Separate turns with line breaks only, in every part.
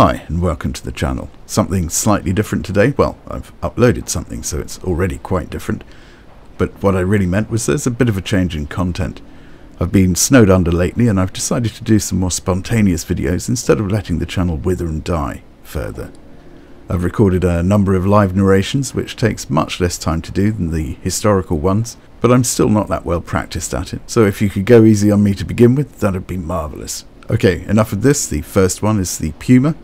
Hi and welcome to the channel. Something slightly different today. Well, I've uploaded something so it's already quite different. But what I really meant was there's a bit of a change in content. I've been snowed under lately and I've decided to do some more spontaneous videos instead of letting the channel wither and die further. I've recorded a number of live narrations which takes much less time to do than the historical ones, but I'm still not that well practiced at it, so if you could go easy on me to begin with, that'd be marvellous. Okay, enough of this. The first one is the Puma.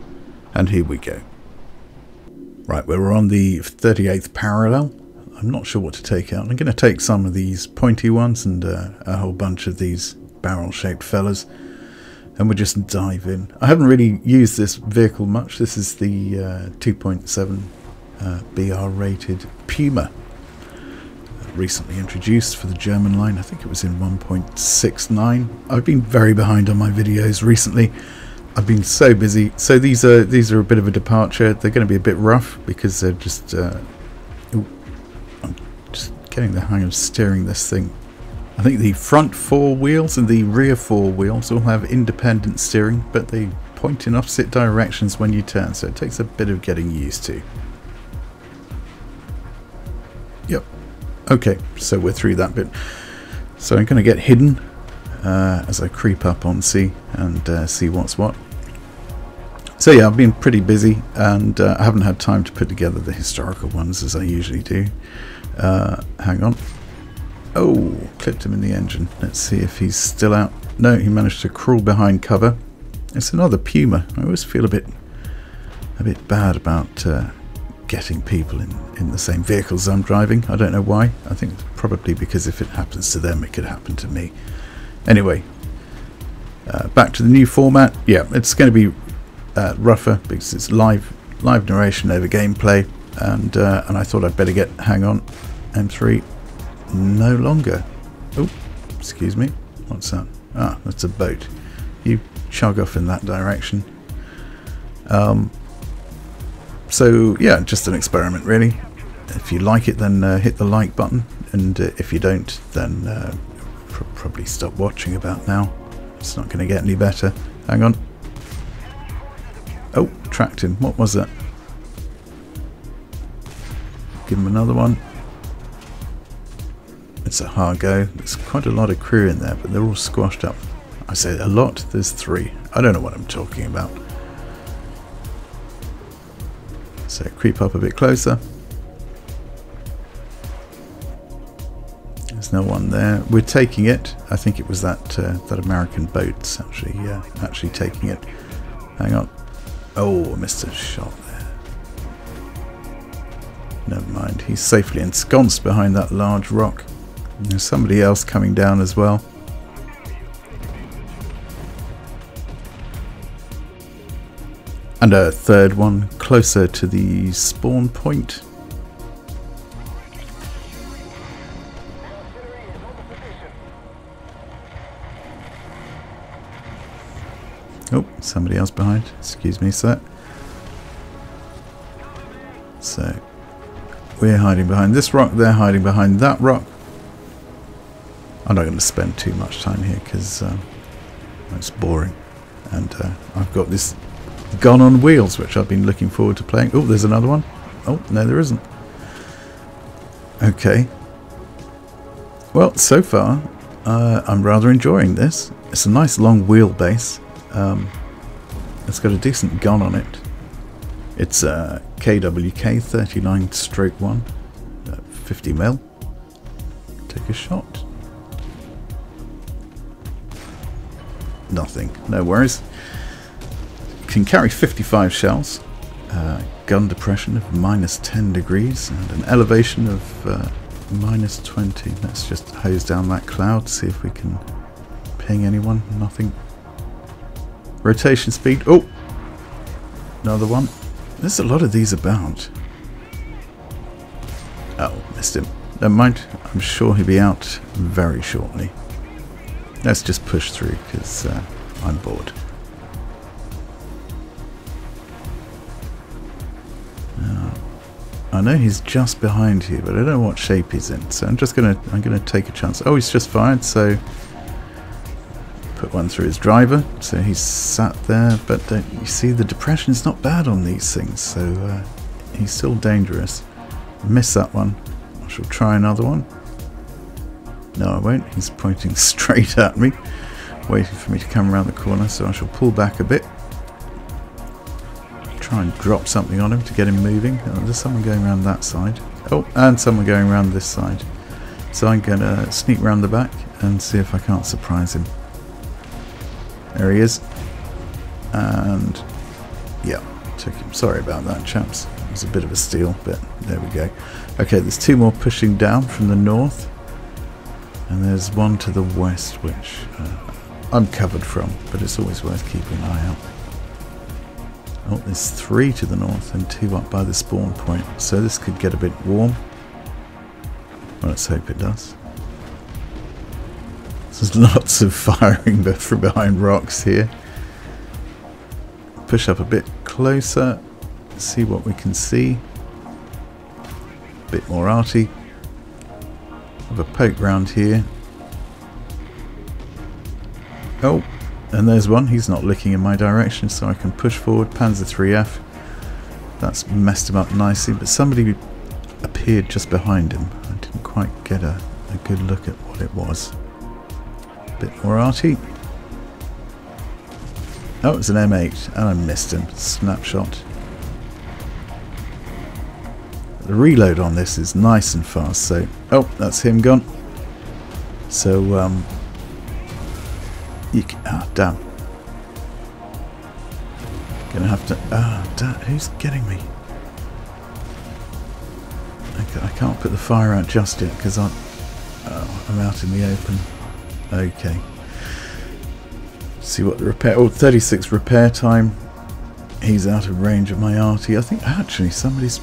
And here we go. Right, we're on the 38th parallel. I'm not sure what to take out. I'm going to take some of these pointy ones and uh, a whole bunch of these barrel-shaped fellas. And we'll just dive in. I haven't really used this vehicle much. This is the uh, 2.7 uh, BR rated Puma. Recently introduced for the German line. I think it was in 1.69. I've been very behind on my videos recently. I've been so busy. So these are these are a bit of a departure. They're going to be a bit rough because they're just. Uh, ooh, I'm just getting the hang of steering this thing. I think the front four wheels and the rear four wheels all have independent steering, but they point in opposite directions when you turn, so it takes a bit of getting used to. Yep. Okay, so we're through that bit. So I'm going to get hidden uh, as I creep up on C and uh, see what's what. So yeah, I've been pretty busy and uh, I haven't had time to put together the historical ones as I usually do. Uh, hang on. Oh, clipped him in the engine. Let's see if he's still out. No, he managed to crawl behind cover. It's another Puma. I always feel a bit, a bit bad about uh, getting people in, in the same vehicles I'm driving. I don't know why. I think probably because if it happens to them, it could happen to me. Anyway, uh, back to the new format. Yeah, it's going to be uh, rougher because it's live live narration over gameplay. And uh, and I thought I'd better get hang on M3 no longer. Oh excuse me. What's that? Ah that's a boat. You chug off in that direction. Um, so yeah just an experiment really. If you like it then uh, hit the like button. And uh, if you don't then uh, pr probably stop watching about now. It's not going to get any better. Hang on What was that? Give him another one. It's a hard go. There's quite a lot of crew in there, but they're all squashed up. I say a lot, there's three. I don't know what I'm talking about. So creep up a bit closer. There's no one there. We're taking it. I think it was that uh, that American boat's actually uh, actually taking it. Hang on. Oh, I missed a shot there. Never mind, he's safely ensconced behind that large rock. There's somebody else coming down as well. And a third one closer to the spawn point. Oh, somebody else behind. Excuse me, sir. So, we're hiding behind this rock. They're hiding behind that rock. I'm not going to spend too much time here because um, it's boring. And uh, I've got this gun on wheels, which I've been looking forward to playing. Oh, there's another one. Oh, no, there isn't. Okay. Well, so far, uh, I'm rather enjoying this. It's a nice long wheelbase. Um, it's got a decent gun on it. It's a KWK 39 stroke 1, uh, 50 mil. Take a shot. Nothing, no worries. Can carry 55 shells, uh, gun depression of minus 10 degrees, and an elevation of uh, minus 20. Let's just hose down that cloud, see if we can ping anyone. Nothing. Rotation speed. Oh! Another one. There's a lot of these about. Oh, missed him. Never mind. I'm sure he'll be out very shortly. Let's just push through because uh, I'm bored. Uh, I know he's just behind here, but I don't know what shape he's in. So I'm just gonna I'm gonna take a chance. Oh, he's just fired. So put one through his driver, so he's sat there. But uh, you see, the depression is not bad on these things, so uh, he's still dangerous. Miss that one. I shall try another one. No, I won't. He's pointing straight at me, waiting for me to come around the corner, so I shall pull back a bit. Try and drop something on him to get him moving. Oh, there's someone going around that side. Oh, and someone going around this side. So I'm going to sneak around the back and see if I can't surprise him. There he is. And, yeah, took him. Sorry about that, chaps. It was a bit of a steal, but there we go. Okay, there's two more pushing down from the north. And there's one to the west, which uh, I'm covered from, but it's always worth keeping an eye out. Oh, there's three to the north and two up by the spawn point, so this could get a bit warm. Well, let's hope it does. There's lots of firing from behind rocks here. Push up a bit closer, see what we can see. A bit more arty. Have a poke round here. Oh, and there's one. He's not looking in my direction, so I can push forward. Panzer 3F. That's messed him up nicely, but somebody appeared just behind him. I didn't quite get a, a good look at what it was. Bit more arty. Oh, it's an M8, and I missed him. Snapshot. The reload on this is nice and fast, so... Oh, that's him gone. So, um... You can... Ah, damn. Gonna have to... Ah, damn. Who's getting me? I, I can't put the fire out just yet, because I'm... Oh, I'm out in the open. Okay. See what the repair... Oh, 36 repair time. He's out of range of my arty. I think, actually, somebody's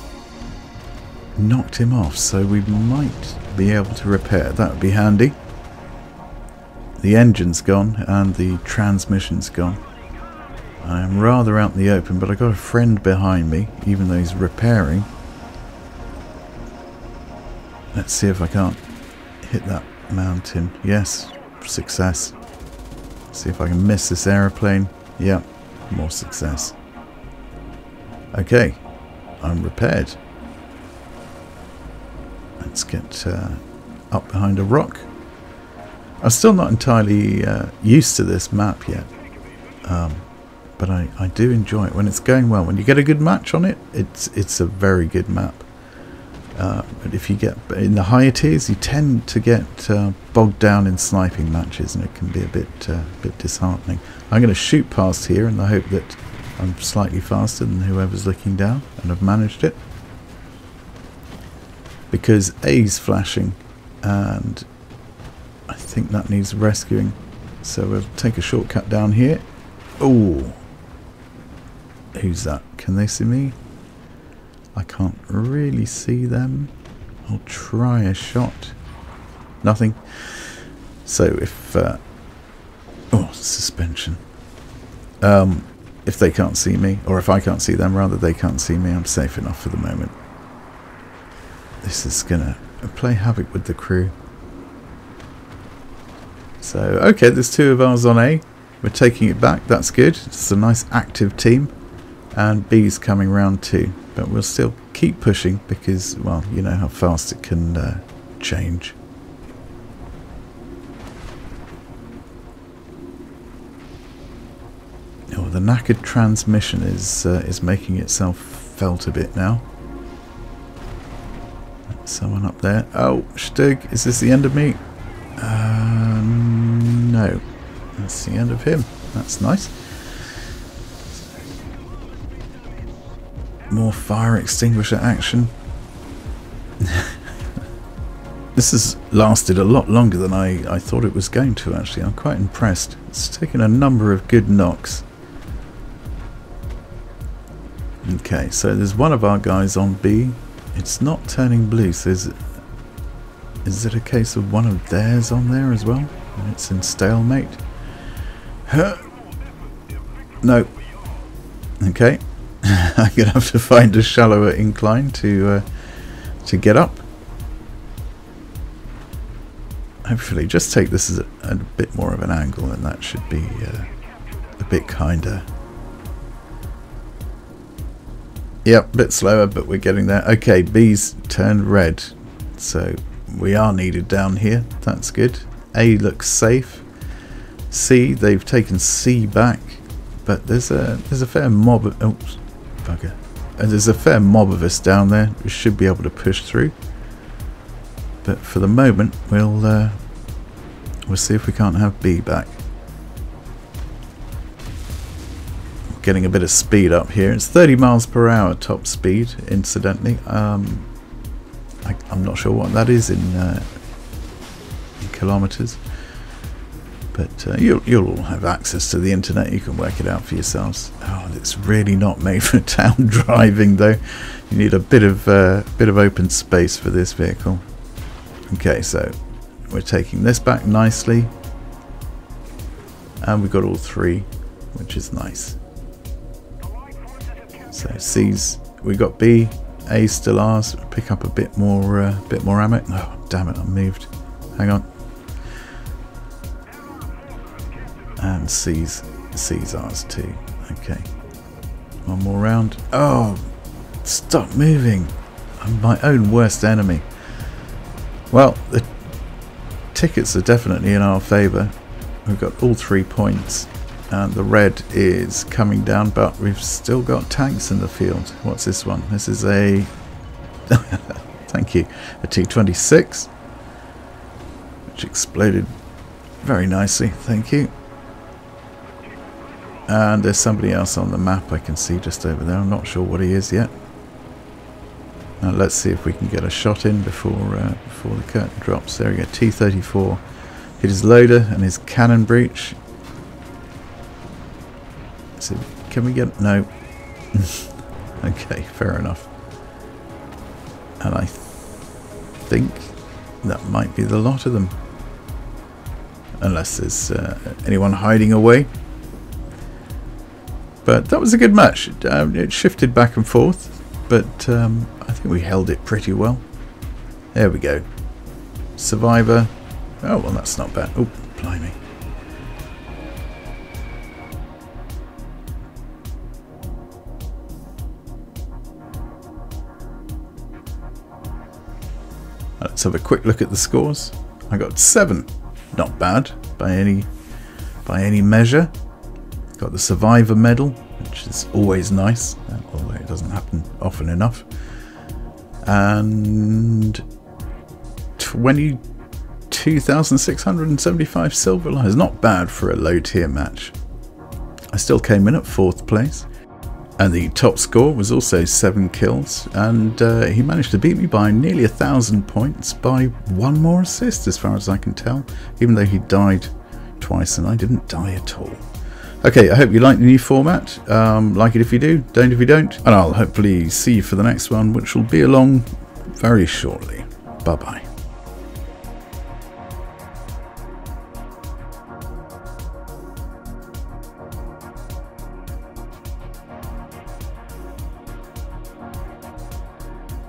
knocked him off, so we might be able to repair. That would be handy. The engine's gone and the transmission's gone. I am rather out in the open, but I've got a friend behind me, even though he's repairing. Let's see if I can't hit that mountain. Yes, success. See if I can miss this aeroplane. Yeah, more success. Okay, I'm repaired. Let's get uh, up behind a rock. I'm still not entirely uh, used to this map yet. Um, but I, I do enjoy it when it's going well. When you get a good match on it, it's it's a very good map. Uh, but if you get in the higher tiers, you tend to get uh, bogged down in sniping matches, and it can be a bit uh, bit disheartening. I'm going to shoot past here in the hope that I'm slightly faster than whoever's looking down, and I've managed it. Because A's flashing and I think that needs rescuing. So we'll take a shortcut down here. Oh who's that? Can they see me I can't really see them I'll try a shot nothing so if uh, oh suspension um, if they can't see me or if I can't see them rather they can't see me I'm safe enough for the moment this is gonna play havoc with the crew. So, okay, there's two of ours on A. We're taking it back, that's good. It's a nice active team. And B's coming round too. But we'll still keep pushing because, well, you know how fast it can uh, change. Oh, the knackered transmission is uh, is making itself felt a bit now. Someone up there. Oh, Stug, is this the end of me? Uh, no. That's the end of him. That's nice. Fire extinguisher action. this has lasted a lot longer than I, I thought it was going to, actually. I'm quite impressed. It's taken a number of good knocks. Okay, so there's one of our guys on B. It's not turning blue, so is it, is it a case of one of theirs on there as well? And it's in stalemate? Huh. No. Okay. I'm going to have to find a shallower incline to uh, to get up. hopefully just take this as a, a bit more of an angle and that should be uh, a bit kinder. Yep, a bit slower, but we're getting there. Okay, B's turned red. So we are needed down here. That's good. A looks safe. C, they've taken C back. But there's a there's a fair mob of... Oops, bugger. And there's a fair mob of us down there. We should be able to push through. But for the moment, we'll uh, we'll see if we can't have B back. Getting a bit of speed up here. It's 30 miles per hour top speed, incidentally. Um, I, am not sure what that is in, uh, in kilometers. But uh, you'll, you'll all have access to the internet. You can work it out for yourselves. Oh, it's really not made for town driving, though. You need a bit of uh, bit of open space for this vehicle. Okay, so we're taking this back nicely. And we've got all three, which is nice. So C's, we got B, A still ours. Pick up a bit more, uh, bit more ammo. Oh, damn it, I moved. Hang on. And C's, C's ours too. Okay. One more round. Oh, stop moving. I'm my own worst enemy. Well, the tickets are definitely in our favour. We've got all three points. And the red is coming down, but we've still got tanks in the field. What's this one? This is a... thank you. A T-26. Which exploded very nicely. Thank you. And there's somebody else on the map I can see just over there. I'm not sure what he is yet. Now let's see if we can get a shot in before uh, before the curtain drops. There we go, T-34 hit his loader and his cannon breech. So can we get... no. okay, fair enough. And I th think that might be the lot of them. Unless there's uh, anyone hiding away. But that was a good match. Um, it shifted back and forth, but um, I think we held it pretty well. There we go. Survivor. Oh, well, that's not bad. Oh, blimey. Let's have a quick look at the scores. I got seven. Not bad by any by any measure. Got the Survivor Medal, which is always nice, although it doesn't happen often enough and 22,675 silver lions. Not bad for a low tier match. I still came in at fourth place. And the top score was also seven kills, and uh, he managed to beat me by nearly a thousand points by one more assist, as far as I can tell, even though he died twice and I didn't die at all. Okay, I hope you like the new format. Um, like it if you do, don't if you don't. And I'll hopefully see you for the next one, which will be along very shortly. Bye-bye.